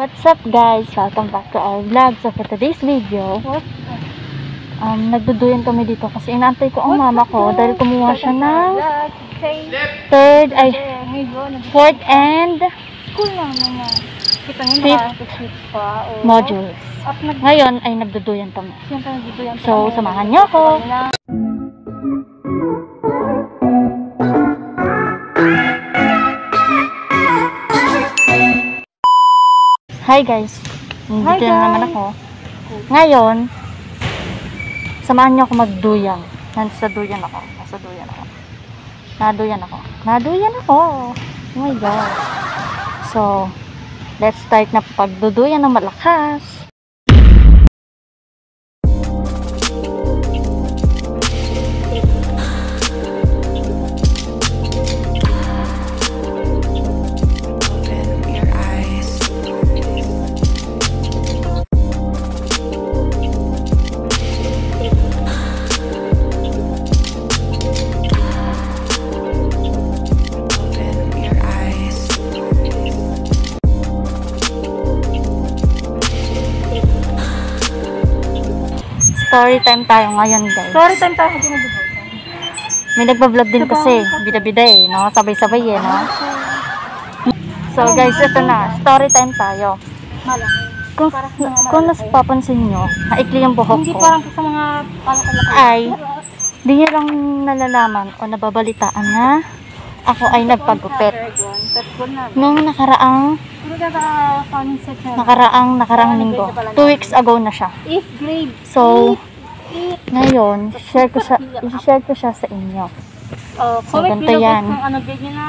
What's up guys? Welcome back to our vlog. So for today's video, um, nagduduyan kami dito kasi inaantay ko ang mama ko dahil kumuha siya ng third, ay, fourth and Fifth nakaka-sweet pa. O, modules. Ngayon ay nagduduyan kami. So, samahan niyo ako. Hi guys! Hi, Nandito na naman ako. Ngayon, samahan niyo ako magduyang. Nasa duyan ako. Nasa duyan ako. Naduyan ako. Naduyan ako. Oh my God. So, let's start na pagduduyan ng malakas. Story time tayo ngayon guys. Sorry time tayo kasi nag May nagpa-vlog din kasi. Bida-bida eh, no? Sabay-sabay eh, no? So guys, ito na. Story time tayo. Malaki. Kung, kung napapansin nyo, maikli yung buhok Hindi ko. parang sa mga palakalakan. Ay, di nyo lang nalalaman o nababalitaan na ako ay nagpagupit. Nung nakaraang, nakaraang, nakaraang linggo. Two weeks ago na siya. So, ngayon, share ko siya, i-share ko siya sa inyo. Oh, So, comment ganito yan. kung ano grade niya na.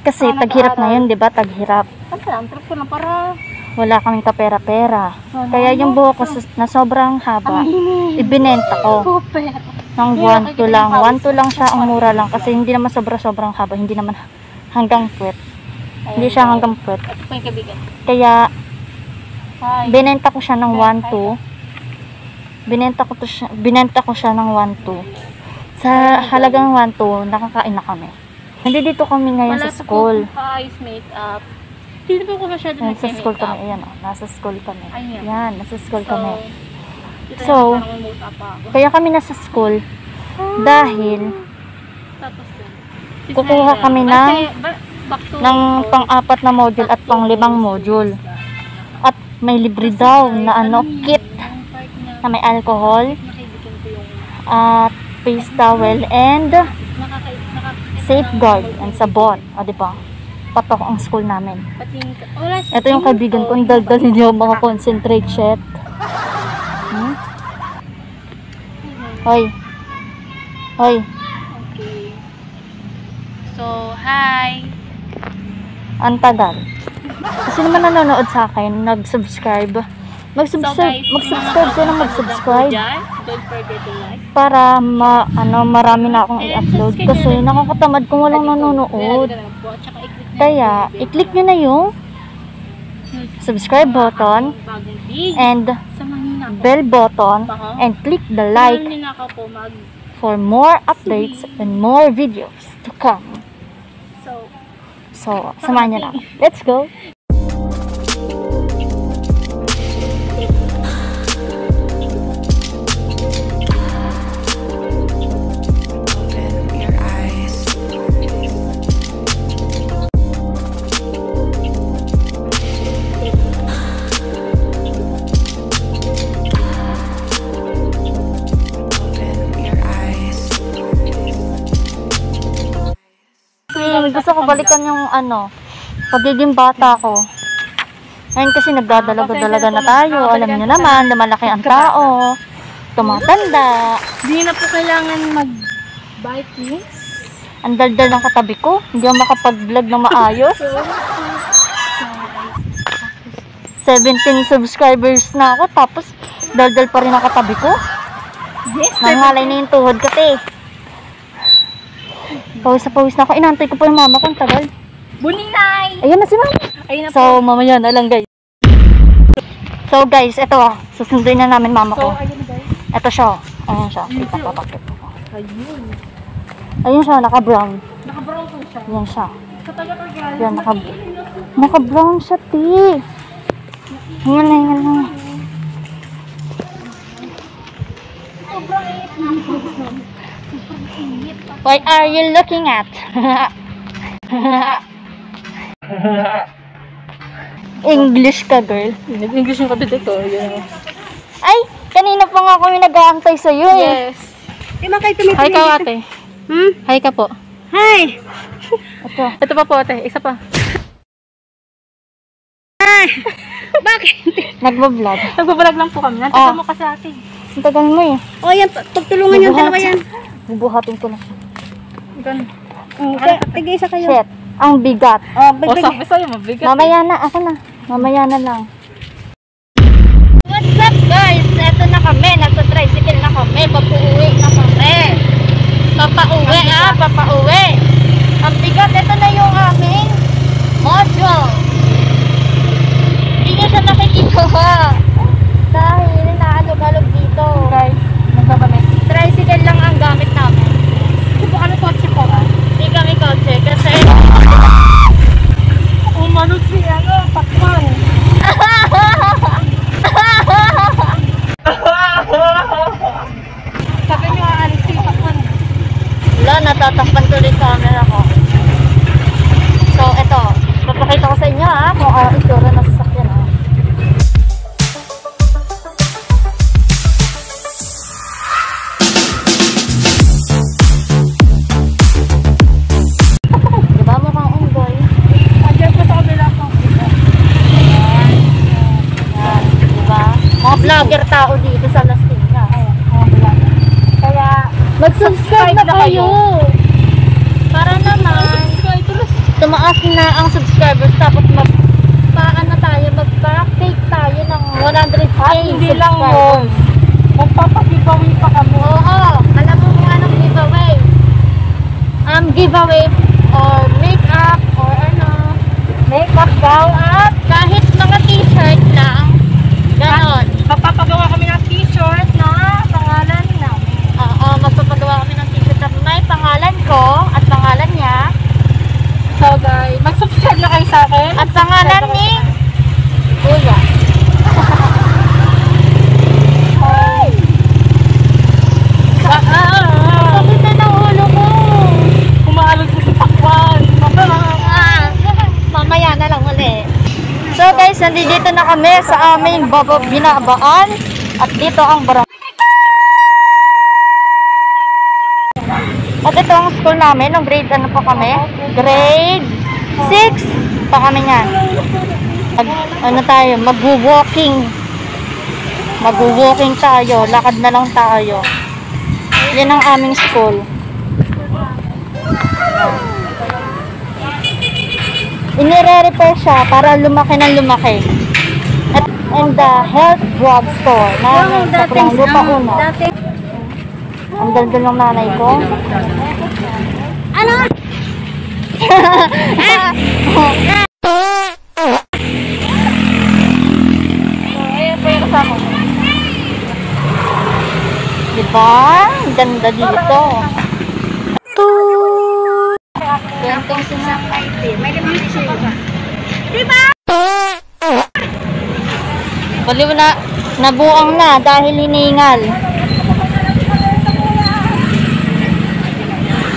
Kasi taghirap na yun, di ba? Taghirap. Lang? Trip ko na para. Wala kaming kapera-pera. Ano? Kaya yung buhok ko na sobrang haba, ibinenta ko. Super. Ng 1 to lang. 1 to lang siya, ang mura lang. Kasi hindi naman sobra-sobrang haba. Hindi naman hanggang puwet. Hindi siya hanggang puwet. Kaya, binenta ko siya ng 1 to. Binenta ko, to siya, binenta ko siya ng 1 to. Sa halagang 1 to, nakakain na kami. Hindi dito kami ngayon sa school. Ayos makeup. Hindi po ko masyado Nasa school nag-makeup. kami. Ayan o, nasa school kami. Ayan. Yan, nasa school So, kami. So. Kaya kami nasa school dahil Tapos. Si Kukuha kami ng- ng pang-apat na module at pang-limang module. At may libre daw na ano, kit Yung part na may alcohol at face towel and safeguard and sabon. O, di ba? Patok ang school namin. Ito yung kaibigan ko, ang daldal hindi ako makakonsentrate, shit. Hmm? Hoy. Hoy. Okay. So, hi. Ang tagal. Kasi naman nanonood sa akin, nag-subscribe. Mag-subscribe, mag-subscribe ka na mag-subscribe. Dyan, don't forget to like. para ma ano marami na akong i-upload. kasi nakakatamad kung walang nanonood. Kaya i-click nyo na yung subscribe button and bell button and click the like for more updates and more videos to come. So, So, samahan nyo na. Let's go! Gusto ko balikan yung ano, pagiging bata ko. Ngayon kasi nagdadalaga-dalaga na tayo. Alam niyo naman, lumalaki ang tao. Tumatanda. Hindi na po kailangan mag-Vikings. Ang daldal ng katabi ko. Hindi ako makapag-vlog ng maayos. 17 subscribers na ako. Tapos, daldal pa rin ang katabi ko. Yes, Nangalay na yung tuhod te. Pawis na pawis na ako. Inantay ko pa yung mama ko. Ang tagal. Buninay! Ayun na si mama. Ayun na po. So, mamaya na lang, guys. So, guys, ito ah. Susunduin na namin mama So, ko. ayun guys. Ito siya. oh. Ayan siya. Wait, papakit ko. Ayun. Ayun siya, naka-brown. Naka-brown po siya. Yan siya. Sa taga-Pagyan. Yan, naka- Naka-brown siya, te. Hinga na, hinga na. What are you looking at? English ka, girl. Nag-English yung kapit ito. Ay, kanina pa nga kami nag-aantay sa'yo eh. Yes. Di ba kayo tumitingin Hi ka, ate. Hmm? Hi ka po. Hi! Ito. Ito pa po, ate. Isa pa. Bakit? Nagbablog. Nagbabalag lang po kami. Nandito Ah. mo kasi ate. Ang tagal mo eh. O yan, pa- pagtulungan yung dalawa yan. Bubuhatin ko na siya. Ganun. Mm, kaya, isa kayo. Shit. Ang bigat. Oh, O, bagbag. sabi sa'yo, mabigat. Mamaya na. Ako na. Mamaya na lang. What's up guys? Eto na kami. Nasa tricycle na kami. Papuuwi na kami. Papauwi ah. Papauwi. Ang bigat. Ito na yung aming module. Hindi nyo siya nakikita ha. Dahil naalog-alog dito. Guys. Tricycle lang ang gamit namin. Po kami kotse po, ah. Hindi kami kotse kasi Umanod si, ano, pakwan. Sabi niyo, aalis si pakwan. wala, natatakpan rin camera ko. So, eto. Papakita ko sa inyo ha, kung ano itsura ng vlogger tao dito sa Las Piñas. Kaya, mag-subscribe na kayo. Para naman, tumaas na ang subscribers tapos mag paano tayo, magpa-fake tayo ng 100k Hindi lang subscribers. Magpapagibawi pa kami. Oo, alam mo kung anong giveaway? Um, giveaway or makeup or ano, makeup daw at kahit mga t-shirt lang, ganon. Magpapagawa kami ng t-shirt na pangalan namin. Oo, magpapagawa kami ng t-shirt na may pangalan ko at pangalan niya So guys, mag-subscribe na kayo sa akin. at pangalan ni Kuya. Ay! Ah, ah, ah. Sakit na ng ulo ko. Umaalog ko si pakwan. Ah, mamaya na lang uli. So guys, nandito na kami sa aming baba binabaan at dito ang barang. At ito ang school namin, ng grade ano pa kami? Grade 6 pa kami niyan. Mag, ano tayo, mag-walking. Mag-walking tayo, lakad na lang tayo. Yan ang aming school. Inire-repair siya para lumaki ng lumaki. At and the health drug store namin sa Pulang Lupa Una. Dati, Ang daldal ng nanay ko. ano? Ko. Diba? Ang ganda dito. Kwentong sinakay. May limang siya. Baliw na, nabuang na dahil hiningal.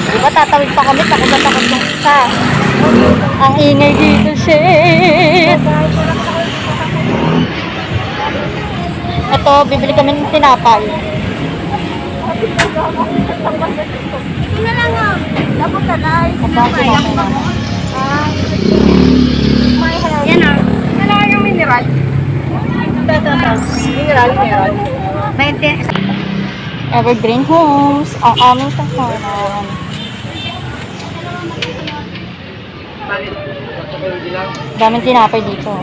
Diba tatawid pa kami, takot na takot yung isa. Ang ingay dito, shit! Ito, bibili kami ng tinapay. Ito na lang oh. Dapat ka na. Tinapay. Yan oh. Ano yung mineral? Mineral, mineral. 20. Evergreen Homes, ang aming tahanan. Daming tinapay dito.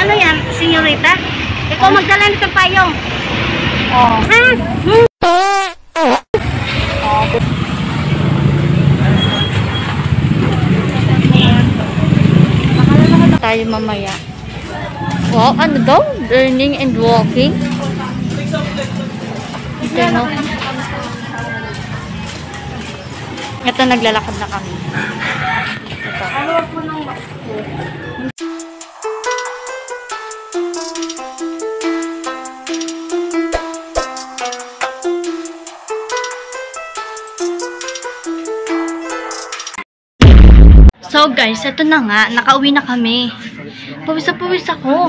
Ano yan, senyorita? Ikaw magdala nito payong. Oh. Tayo mamaya. Wow, ano daw? Learning and walking? Ito, no? Ito, naglalakad na kami. Ito. Ano po ng So guys, ito na nga, nakauwi na kami. Pawis na pawis ako.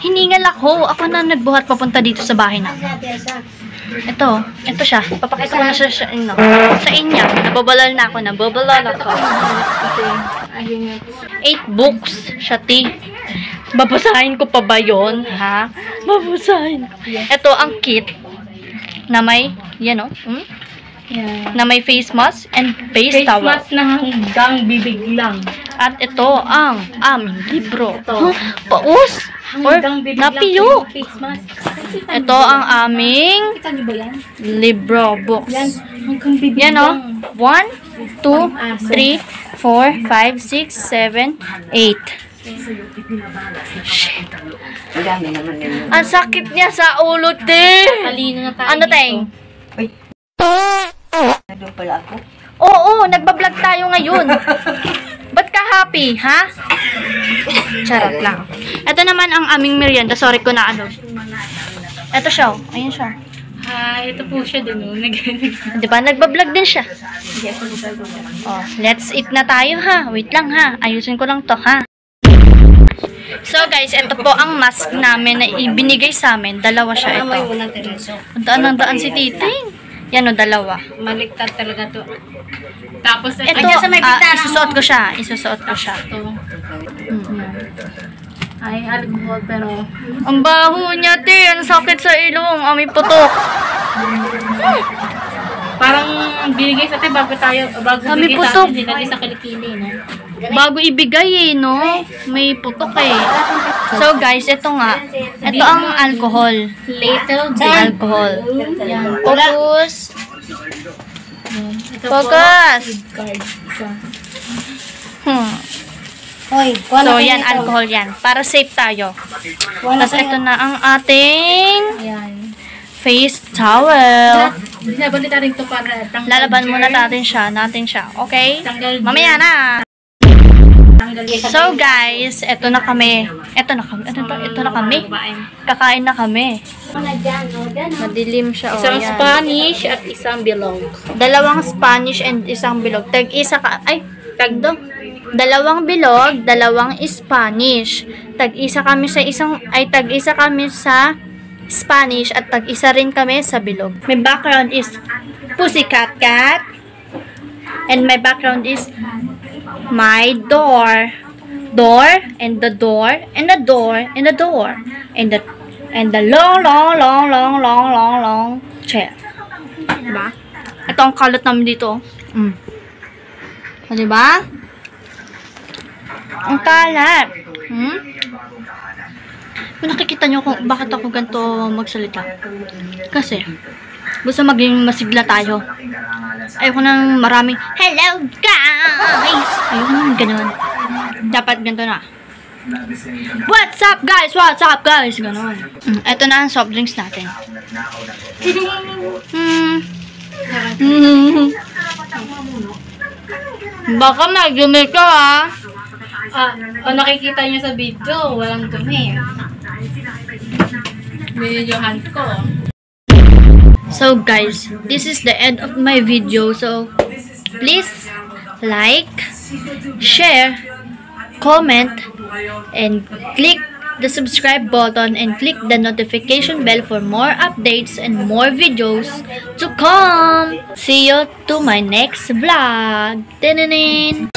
Hiningal ako. Ako na nagbuhat papunta dito sa bahay na. Ito, ito siya. Papakita ko na siya sa inyo. Sa inyo. Nababalal na ako. Nababalal ako. Eight books siya, ti. Babasahin ko pa ba yon Ha? Babasahin. Ito ang kit na may, yan o, hmm? Yeah. na may face mask and face, Face towel. mask na hanggang bibig lang. At ito ang aming libro. Ito. Huh? Paus? Or Hanggang bibig lang napiyok? face Ito ang aming libro books. Yan. Hanggang bibig Yan o. lang. 1, 2, 3, 4, 5, 6, 7, 8. Shit. Ang sakit niya sa ulo, te. Ano, dito. Nandun pala ako. Oo, nagbablog tayo ngayon. Ba't ka happy, ha? Charot lang. Ito naman ang aming merienda. Sorry ko na ano. Ito siya. oh. Ayun siya. Ah, ito po siya dun. oh. Di ba? Nagbablog din siya. Oh, let's eat na tayo ha. Wait lang ha. Ayusin ko lang to ha. So guys, ito po ang mask namin na ibinigay sa amin. Dalawa siya ito. Ang daan ng daan si Titing. Yan o, dalawa. Maligtad talaga to. Tapos, Ito, sa may bintana isusuot ko siya. Isusuot ko siya. ito. Mm. Ay, alcohol, pero Ang baho niya, te. Ang sakit sa ilong. Amoy putok. parang binigay sa atin bago tayo, bago bigay putok. sa atin, nilagay sa kilikili, no? Bago ibigay eh, no? May putok eh. So guys, ito nga. Ito ang alcohol. Little Alcohol. Yan. Focus. Focus. Hmm. So yan, alcohol yan. Para safe tayo. Tapos ito na ang ating face towel. Lalaban muna natin siya. Natin siya. Okay? Mamaya na. So guys, ito na kami. Ito na kami. Ano to? Ito na kami. Kakain na kami. Madilim siya. Oh, Isang yan. Spanish at isang bilog. Dalawang Spanish and isang bilog. Tag isa ka. Ay, tag do. Dalawang bilog, dalawang Spanish. Tag isa kami sa isang ay tag isa kami sa Spanish at tag isa rin kami sa bilog. My background is Pussycat Cat. And my background is my door. Door and the door and the door and the door and the and the long long long long long long long chair. Diba? Ito ang kalat namin dito. Mm. O, diba? Ang kalat. Hmm? Kung nakikita nyo kung bakit ako ganito magsalita. Kasi, gusto maging masigla tayo. Ayoko nang maraming, Hello guys! Nang ganun. Dapat ganito na. What's up guys? What's up guys? Ganon. Mm, ito na ang soft drinks natin. Hmm. Hmm. Baka mag-dumi ka ha. Ah, o nakikita niyo sa video, walang dumi. Videohan ko. So guys, this is the end of my video. So please like, share, comment, and click the subscribe button and click the notification bell for more updates and more videos to come. See you to my next vlog. Tinanin!